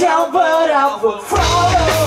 down, but I will follow.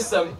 System.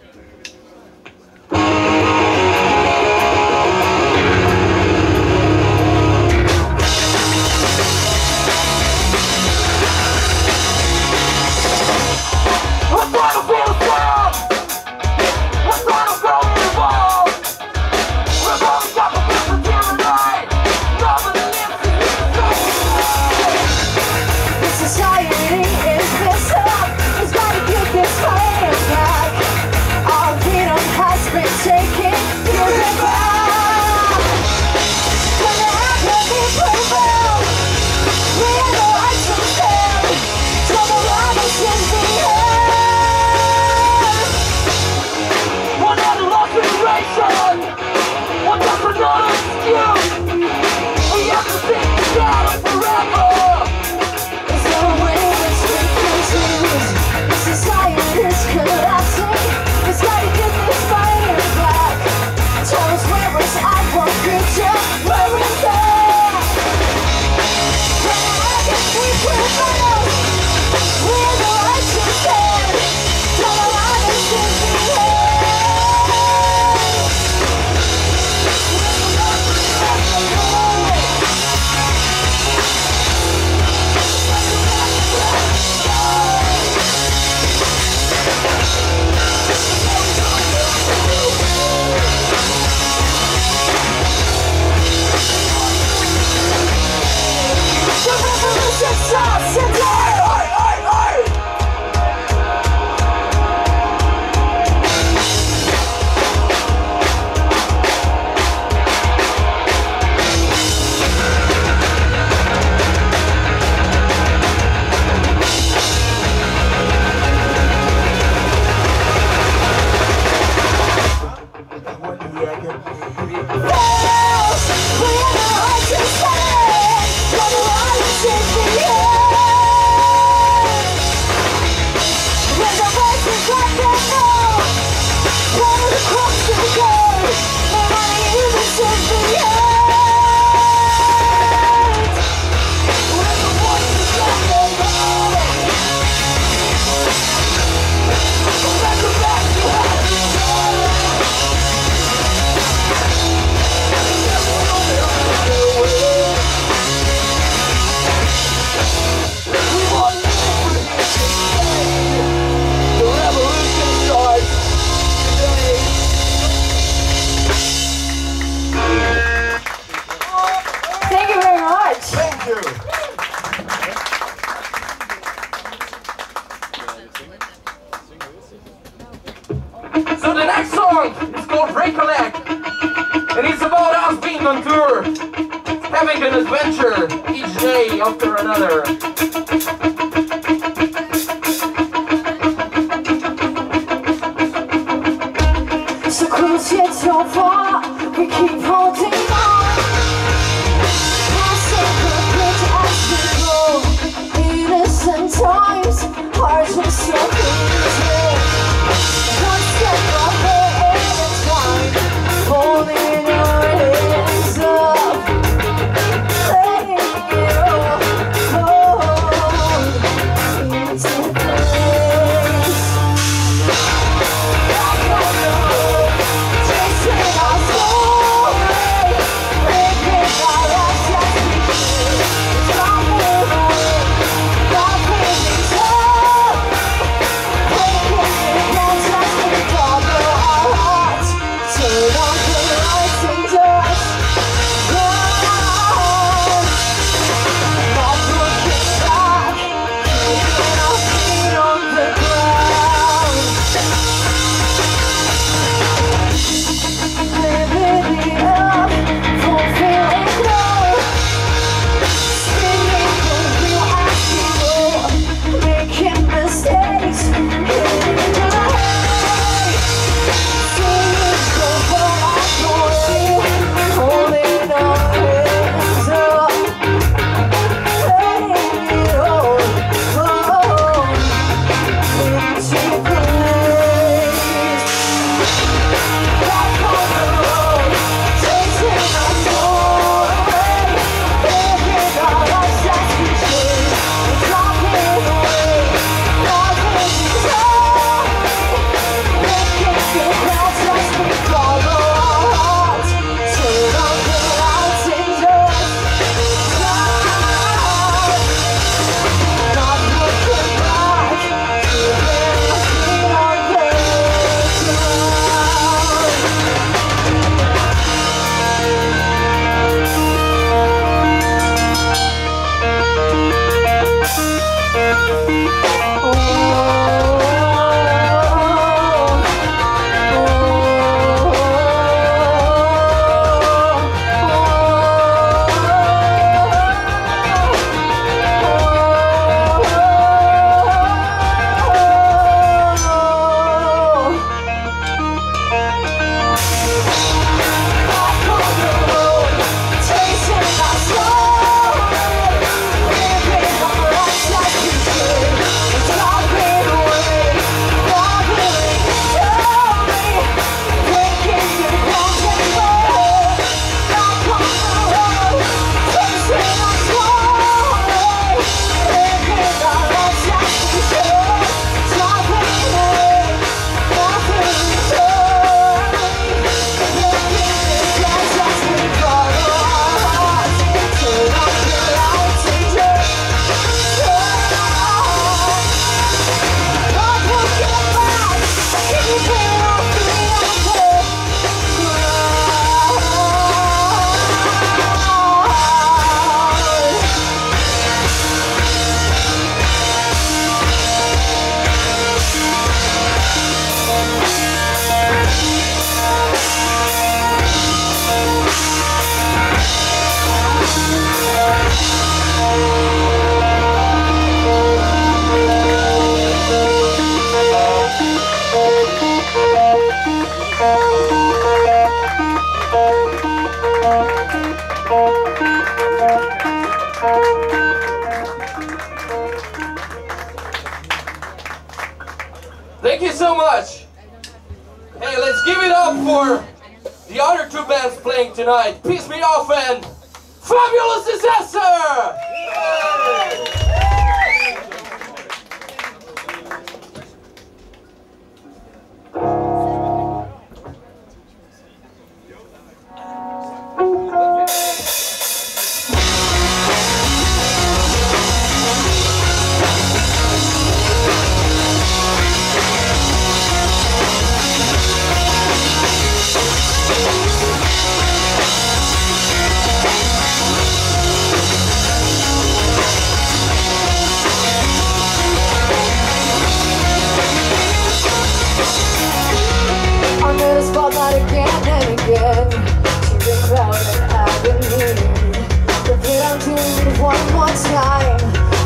one more time.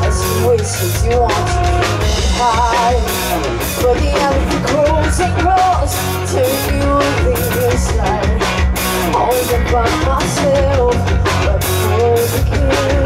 As you wish as you want to keep it high But the empty grows and grows Till you leave your side All by myself But for the kid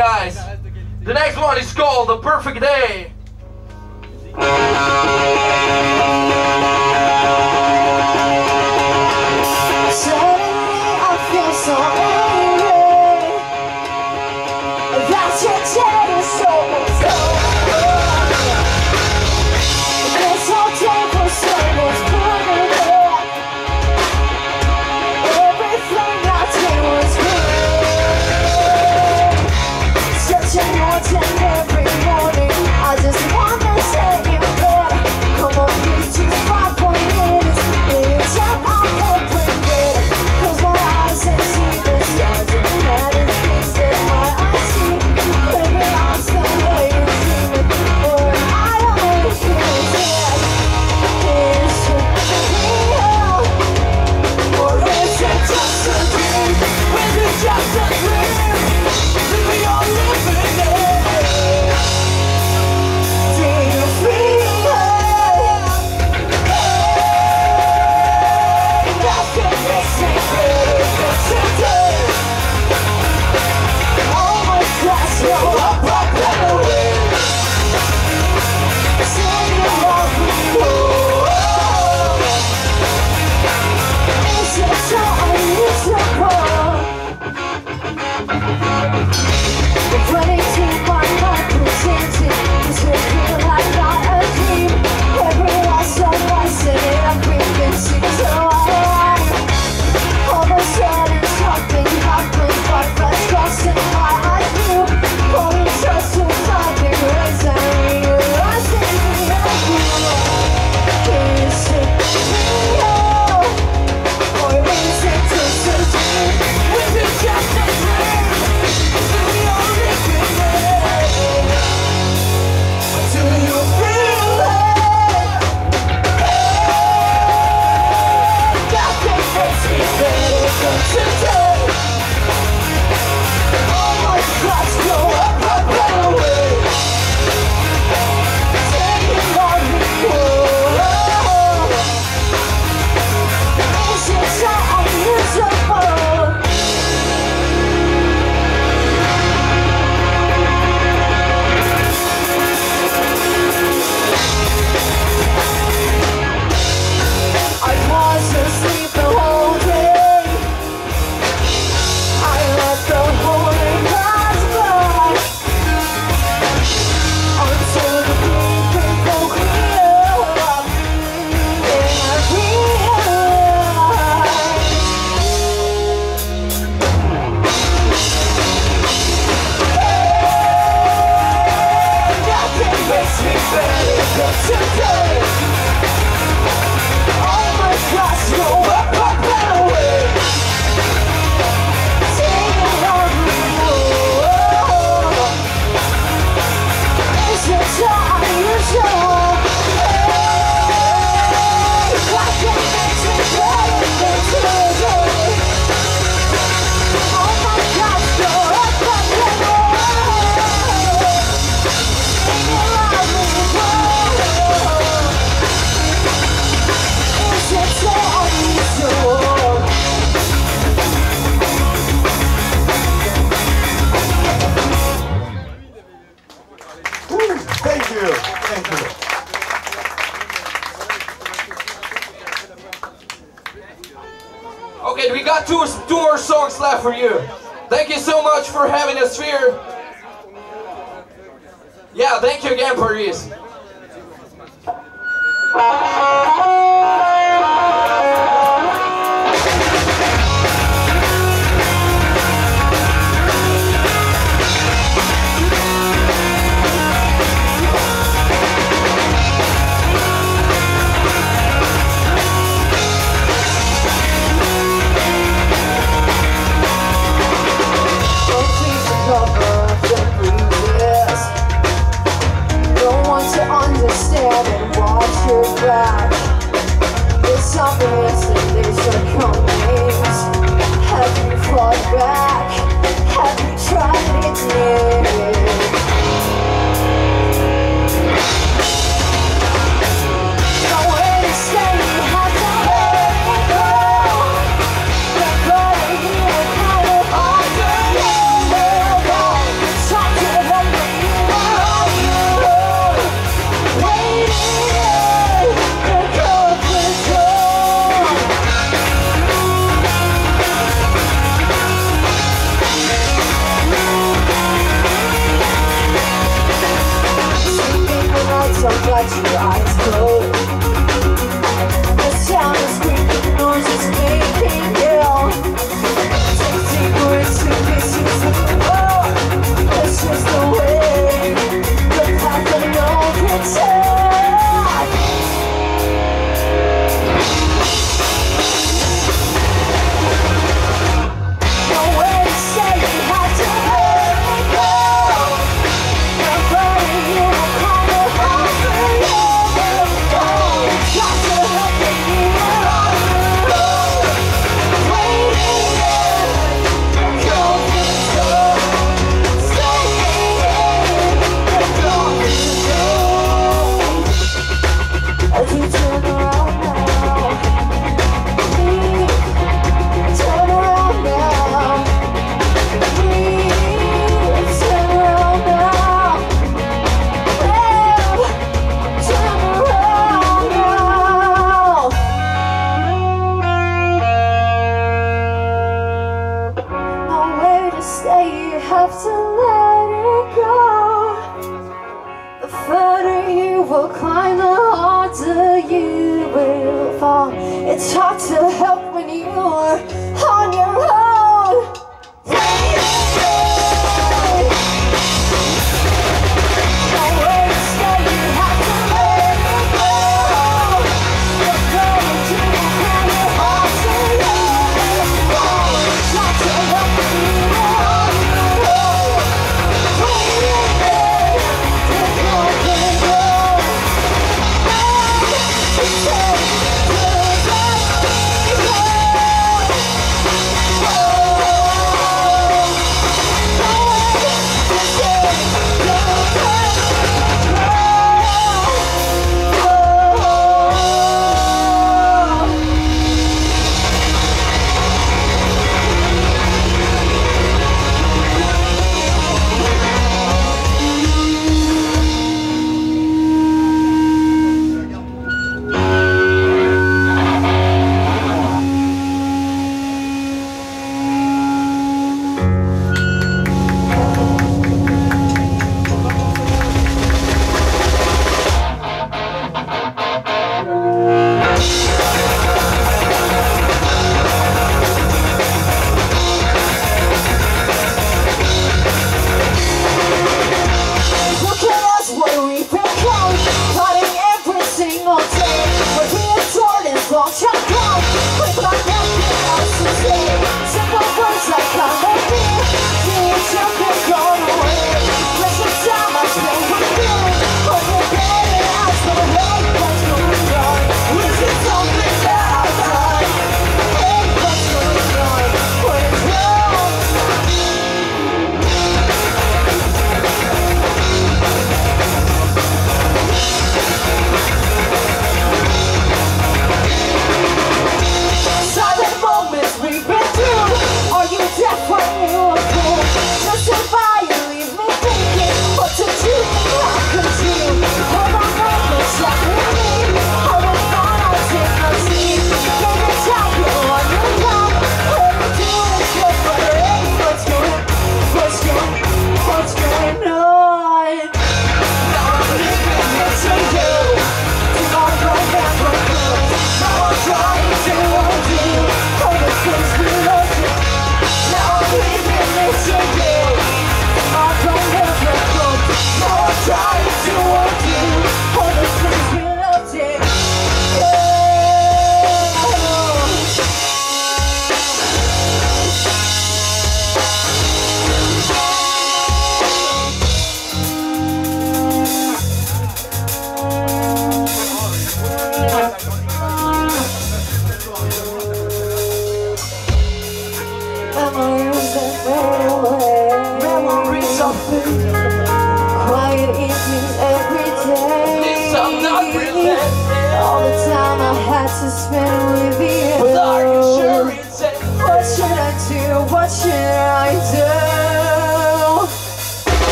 guys. The next one is called The Perfect Day.